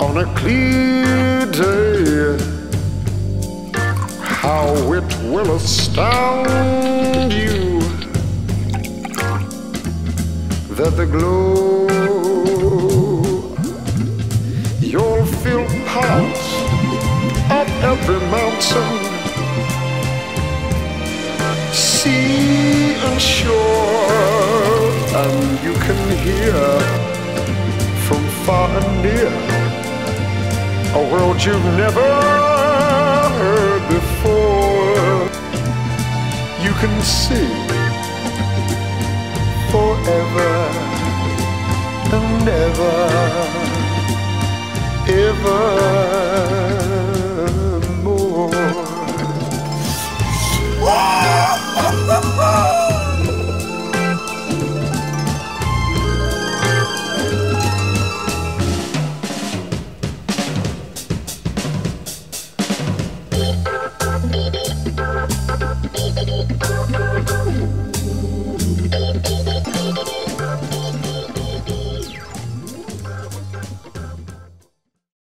On a clear day, how it will astound you that the glow you'll feel part of every mountain, sea and shore, and you can hear from far and near a world you've never heard before. You can see forever